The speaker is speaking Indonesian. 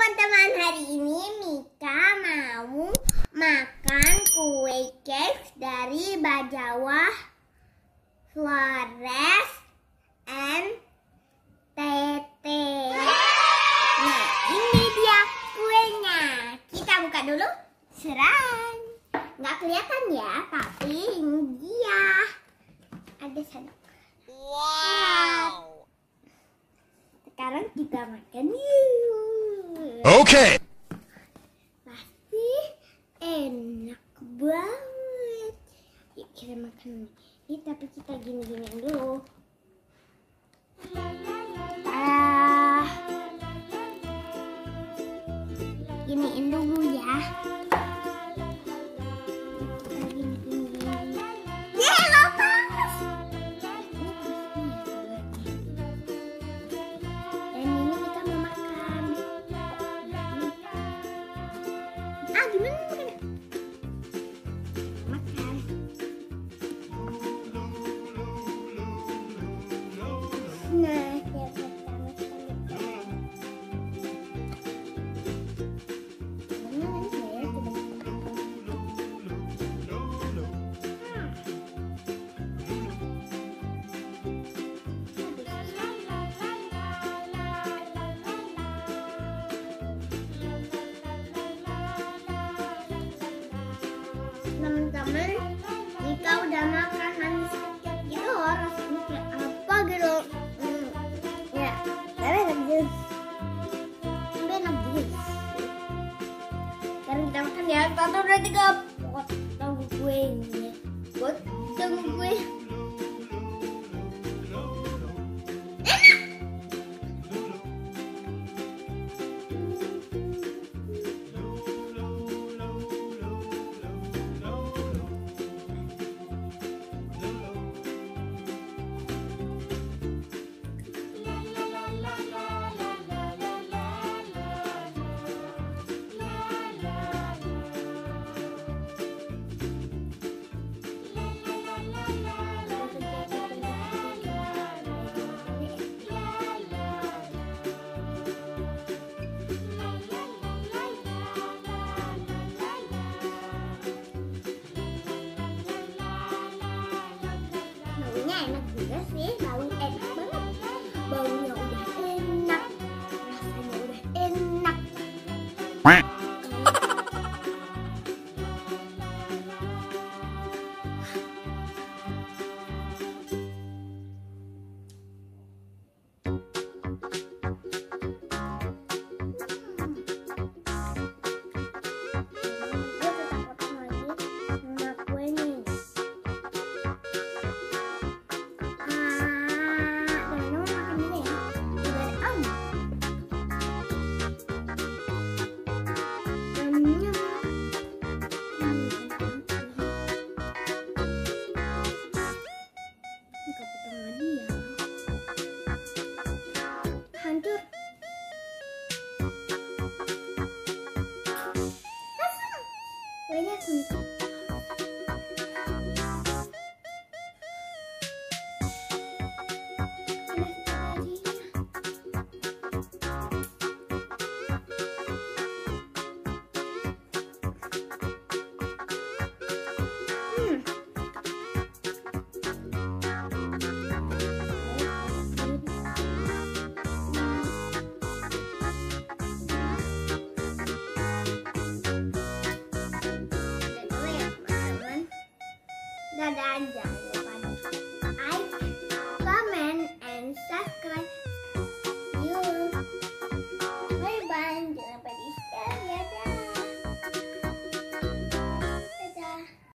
teman-teman, hari ini Mika mau makan kue cake dari Bajawah Flores and Tete. Nah, ini dia kuenya. Kita buka dulu. Serang. Nggak kelihatan ya, tapi ini dia. Ada sendok. Wow. Sekarang kita makan yuk. Okay. Pasti enak banget. Yuk kita makan. Ini tapi kita gini-giniin dulu. Teman-teman, Mika udah makan manis gitu rasanya kayak apa gitu. Hmm. Ya, tapi enak gitu. Tapi enak gitu. Sekarang kita makan ya, satu, dua, tiga. Potong kuenya. Potong kue. Dia Kuenya Udah dulu ya teman-teman. Dadah aja.